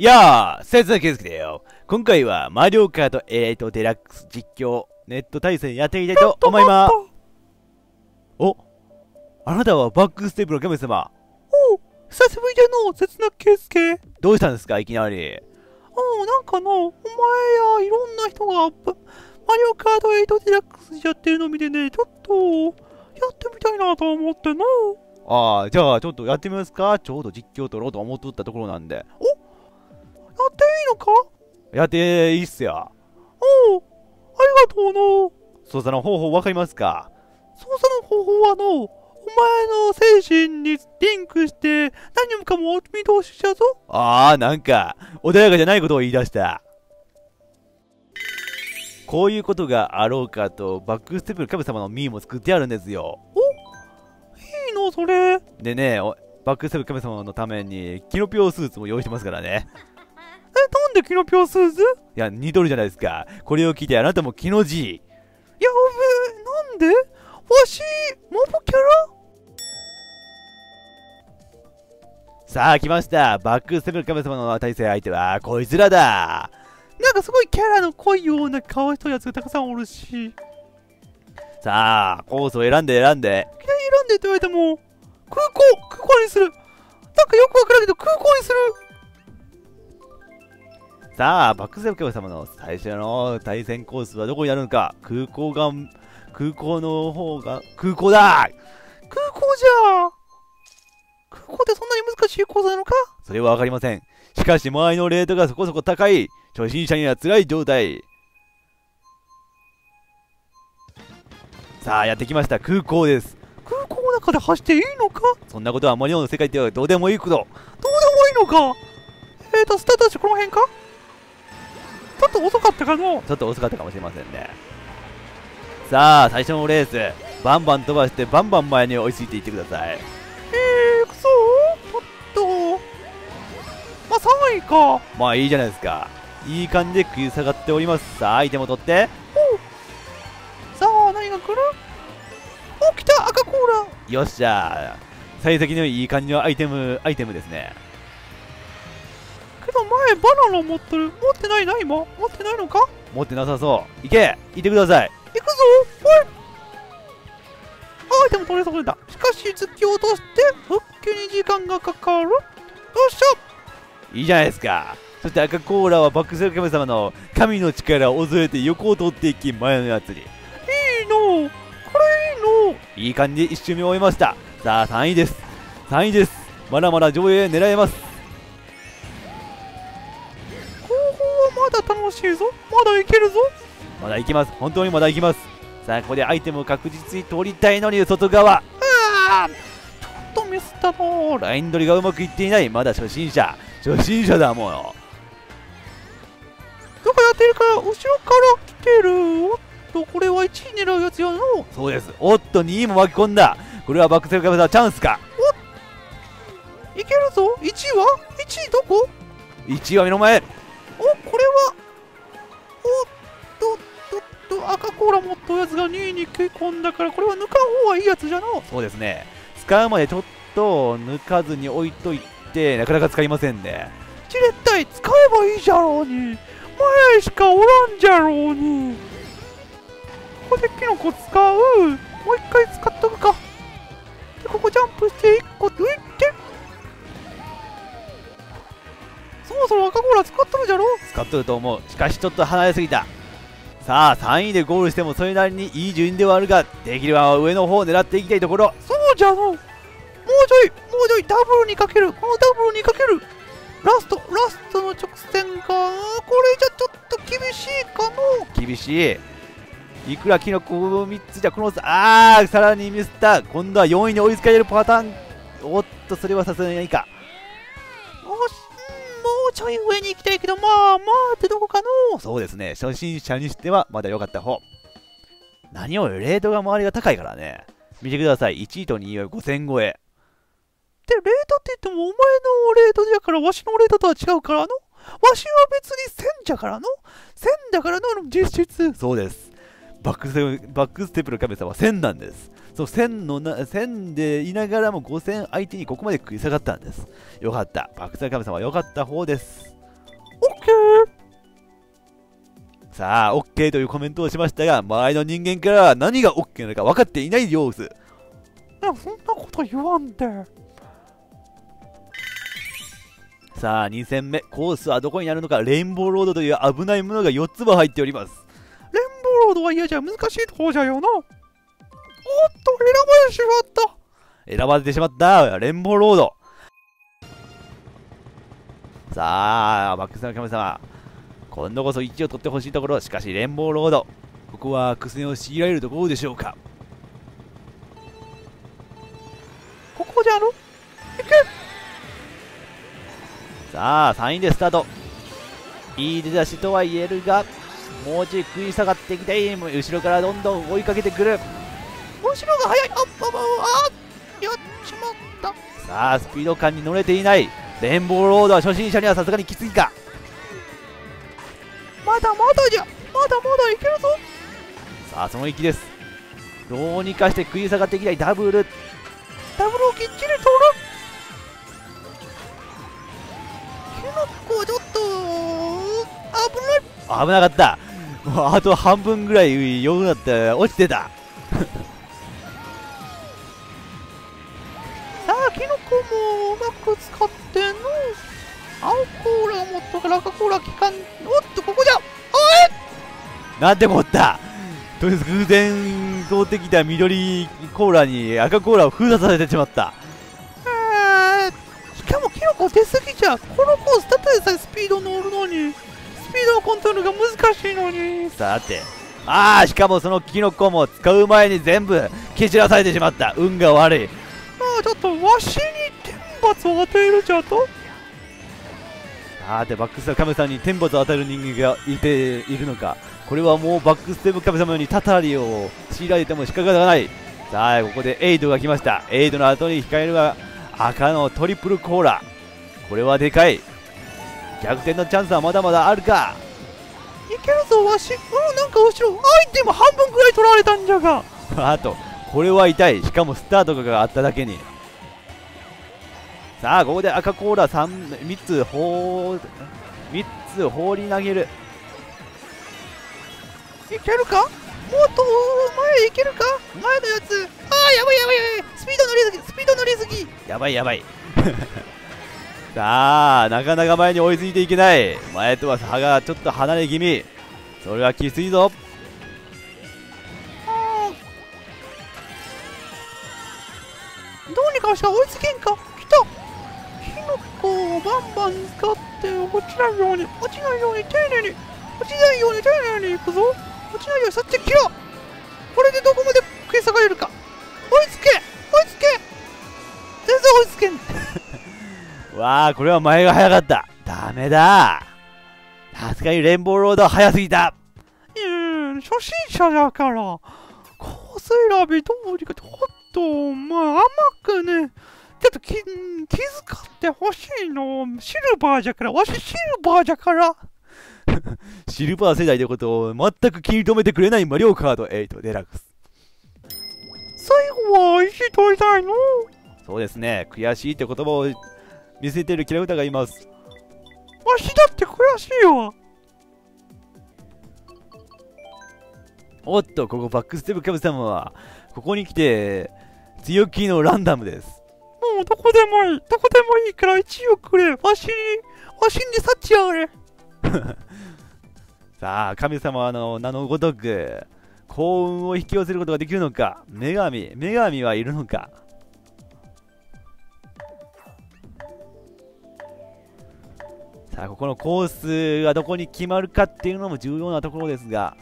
いやあ、切な圭介だよ。今回はマリオカート8デラックス実況ネット対戦やっていきたいと思います。おあなたはバックステップの神様。おう、久しぶりだの、切な圭介。どうしたんですかいきなり。おう、なんかの、お前やいろんな人が、マリオカート8デラックスやってるの見てね、ちょっと、やってみたいなと思っての。ああ、じゃあちょっとやってみますか？ちょうど実況撮ろうと思っとったところなんで。おやっていいのか？やっていいっすよ。おう、ありがとうの。操作の方法わかりますか？操作の方法はの、お前の精神にリンクして何もかも見通しじゃぞ。ああ、なんか、穏やかじゃないことを言い出した。こういうことがあろうかと、バックステップの神様のミーも作ってあるんですよ。いいの、それ。え、でね、おバックステップ神様のために、キノピオスーツも用意してますからね。なんでキノピオスーズいいや、似とるじゃないですか。これを聞いてあなたもキノジやべえ、なんで？わし、モブキャラ？さあ、来ました。バックステップの神様の対戦相手は、こいつらだ。なんかすごいキャラの濃いような顔したやつがたくさんおるし。さあ、コースを選んで選んで。選んでって言われても、空港、空港にする。なんかよくわからんけど空港にする。さあ、バックステップ神様の最初の対戦コースはどこになるのか？空港が、空港の方が、空港だ空港じゃ空港ってそんなに難しいコースなのか?それはわかりません。しかし、周りのレートがそこそこ高い。初心者には辛い状態。さあ、やってきました。空港です。空港の中で走っていいのか?そんなことはマリオの世界ではどうでもいいこと。どうでもいいのか?えーと、スタートダッシュこの辺か?ちょっと遅かったかのちょっと遅かったかもしれませんね。さあ、最初のレース。バンバン飛ばして、バンバン前に追いついていってください。えー、くそちょっと、まあ3位か。まあいいじゃないですか。いい感じで食い下がっております。さあ、アイテムを取って。さあ、何が来る？お、来た赤コーラよっしゃ幸先のいい感じのアイテム、アイテムですね。けど前バナナ持ってる。持ってないな、今。持ってないのか？持ってなさそう。いけいてください。行くぞおいアイテム取れそうだ。しかし、突き落として、復旧に時間がかかる。よっしゃいいじゃないですか。そして赤コーラはバックステップ神様の神の力を恐れて横を取っていき、前のやつに。いいのこれいいのいい感じで1周目を終えました。さあ、3位です。3位です。まだまだ上映狙えます。行きます。本当にまだ行きます。さあ、ここでアイテムを確実に取りたいのに、外側。ああちょっとミスったのライン取りがうまくいっていない。まだ初心者。初心者だもん。どこやってるから後ろから来てるおっとこれは1位狙うやつやのそうです。おっと、2位も巻き込んだ。これはバックステップ神様チャンスか。いけるぞ1位は ?1 位どこ？1位は目の前。おこれは？コーラ持ったやつが2位に食い込んだからこれは抜かん方がいいやつじゃのそうですね。使うまでちょっと抜かずに置いといて、なかなか使いませんね。チレッタイ使えばいいじゃろうに前しかおらんじゃろうにここでキノコ使うもう一回使っとくかでここジャンプして1個抜いてそろそろ赤コーラ使っとるじゃろ使っとると思う。しかしちょっと離れすぎた。さあ、3位でゴールしてもそれなりにいい順位ではあるが、できれば上の方を狙っていきたいところ。そうじゃのもうちょいもうちょいダブルにかけるこのダブルにかけるラストラストの直線がこれじゃちょっと厳しいかの厳しい。いくらキノコ3つじゃこの差、あー、さらにミスった。今度は4位に追いつかれるパターン。おっと、それはさすがにないか。ちょい上に行きたいけどまあまあってどこかのそうですね、初心者にしてはまだ良かった方。何よりレートが周りが高いからね。見てください、1位と2位は5000超え。でレートって言ってもお前のレートじゃからわしのレートとは違うからの？わしは別に1000じゃからの？1000だからの実質そうです。バックスバックステップの神様は1000なんです。そう1000のな1000でいながらも5000相手にここまで食い下がったんですよかった爆弾神様よかった方ですオッケーさあ、オッケーというコメントをしましたが、周りの人間からは何がオッケーなのか分かっていない様子。そんなこと言わんで。さあ、2戦目、コースはどこになるのか、レインボーロードという危ないものが4つも入っております。レインボーロードは嫌じゃ難しいとこじゃよな。っと選ばれてしまった選ばれてしまった、レンボーロード。さあ、バックスの神様、今度こそ1を取ってほしいところ、しかしレンボーロード、ここは苦戦を強いられるところでしょうか。ここじゃろ？さあ、3位でスタート。いい出だしとは言えるが、もうちょい食い下がっていきたい。後ろからどんどん追いかけてくる。後ろが速いあっあっあっやっちまったさあ、スピード感に乗れていない。レインボーロードは初心者にはさすがにきついか。まだまだじゃまだまだいけるぞさあ、その息です。どうにかして食い下がっていきたいダブル。ダブルをきっちり取るキノコちょっと危ない危なかった。もうあと半分ぐらい余裕だった。落ちてた。キノコもうまく使っての？青コーラを持っとから赤コーラ効かんおっとここじゃなんてこった？とりあえず偶然通ってきた緑コーラに赤コーラを封鎖されてしまった。えーしかもキノコ出すぎじゃこのコースたとえさえスピード乗るのにスピードのコントロールが難しいのにさて。ああ、しかもそのキノコも使う前に全部蹴散らされてしまった。運が悪い。まあちょっとわしに天罰を与えるじゃとさて、バックステップ神様に天罰を与える人間がいているのか。これはもうバックステップ神様にたたりを強いられても仕方がない。さあ、ここでエイドが来ました。エイドの後に控えるが赤のトリプルコーラ。これはでかい。逆転のチャンスはまだまだあるか。いけるぞわしうんなんか後ろアイテム半分ぐらい取られたんじゃが あと、これは痛い。しかもスタートがあっただけに。さあ、ここで赤コーラ 3, 3つ放、3つ放り投げる。いけるか？もっと前いけるか？前のやつああやばいやばいやばいスピード乗りすぎスピード乗りすぎやばいやばい。さあ、なかなか前に追いついていけない。前とは差がちょっと離れ気味。それはきついぞ。落ちないように落ちないように丁寧に落ちないように丁寧に行くぞ。落ちないようにそっち切ろう。これでどこまで食い下がれるか。追いつけ。追いつけ。全然追いつけん わあ、これは前が早かった。ダメだ。さすがにレインボーロードは早すぎた。いや初心者だから。コース選びどうにかちょっとまあ甘くねちょっと気気遣ってほしいのシルバーじゃからわしシルバーじゃから シルバー世代ということを全く気に留めてくれないマリオカード8デラックス。最後は石取りたいの？そうですね、悔しいって言葉を見せているキラウタがいます。わしだって悔しいわおっと、ここバックステップ神様は、ここに来て、強気のランダムです。うどこでもいいどこでもいいから一をくれわしにわしに幸あれ さあ、神様の名のごとく、幸運を引き寄せることができるのか、女神、女神はいるのか。さあ、ここのコースがどこに決まるかっていうのも重要なところですが、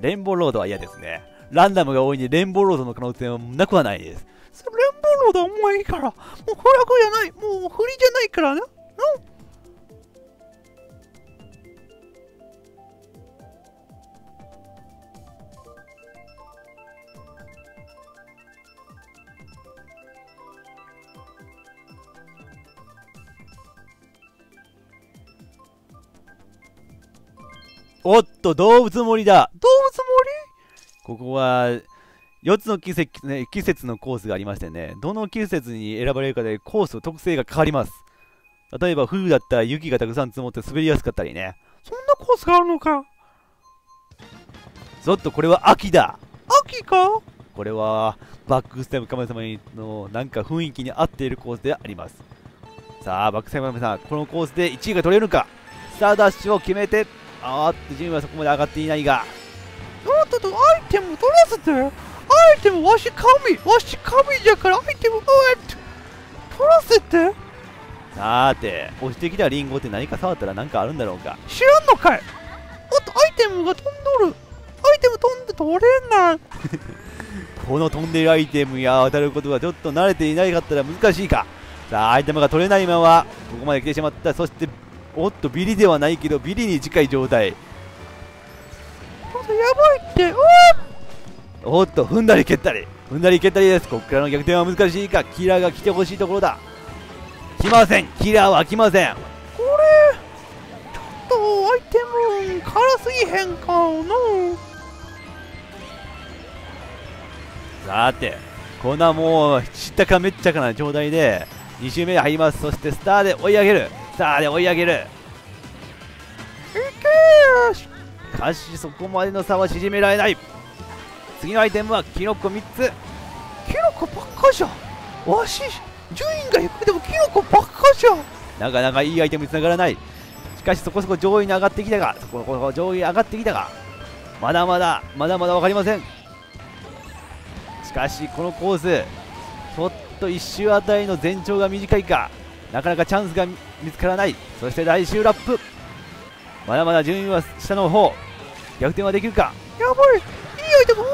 レインボーロードは嫌ですね。ランダムが多いんで、レインボーロードの可能性はなくはないです。それレンボロードはもういいから。もうフラグじゃない。もう振りじゃないからなおっと、動物森だ。動物ここは4つの季節,、ね、季節のコースがありましてね、どの季節に選ばれるかでコースの特性が変わります。例えば冬だったら雪がたくさん積もって滑りやすかったりね、そんなコースがあるのか。ちょっとこれは秋だ。秋か。これはバックステムカメ様のなんか雰囲気に合っているコースであります。さあバックステムカメさんこのコースで1位が取れるか。スターダッシュを決めてあーっと順位はそこまで上がっていないが。おっととアイテム取らせて。アイテムわし神。わし神じゃからアイテムうえっ取らせて。さーて押してきたリンゴって何か触ったら何かあるんだろうか。知らんのかい。おっとアイテムが飛んどる。アイテム飛んで取れな。い この飛んでいるアイテムや当たることがちょっと慣れていないかったら難しいか。さあアイテムが取れないままここまで来てしまった。そしておっとビリではないけどビリに近い状態。ちょっとやばいって。おおっと踏んだり蹴ったり。踏んだり蹴ったりです。ここからの逆転は難しいか。キラーが来てほしいところだ。来ません。キラーは来ません。これちょっとアイテム辛すぎへんかのさてこんなもう知ったかめっちゃかな状態で2周目に入ります。そしてスターで追い上げる。スターで追い上げる。いけしかしそこまでの差は縮められない。次のアイテムはキノコ3つ。キノコばっかじゃわし順位が低くてもキノコばっかじゃなかなかいいアイテムにつながらない。しかしそこそこ上位に上がってきたがそこそこ上位に上がってきたがまだまだまだまだ分かりません。しかしこのコースちょっと1周あたりの全長が短いかなかなかチャンスが見つからない。そして来週ラップ。まだまだ順位は下の方。逆転はできるか？やばいアイテムう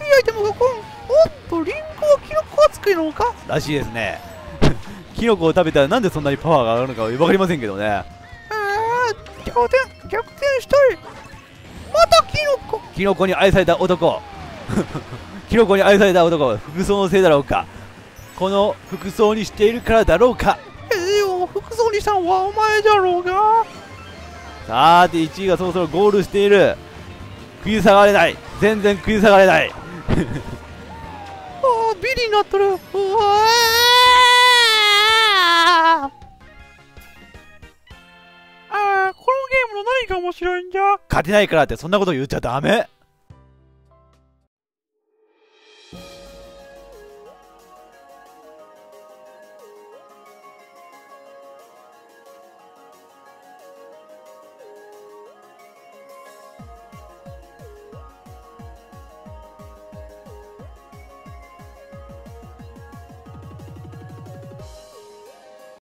えいいアイテムがこんおっとリンゴはキノコ扱いなのか？らしいですね。キノコを食べたらなんでそんなにパワーが上がるのか分かりませんけどね。あー逆転逆転したい。またキノコ。キノコに愛された男。キノコに愛された男服装のせいだろうか？この服装にしているからだろうか？ええよ服装にしたんはお前じゃろうが。さーて1位がそろそろゴールしている食い下がれない。全然食い下がれない。あービリになっとる。うわー。あーこのゲームの何が面白いんじゃ？勝てないからってそんなこと言っちゃダメ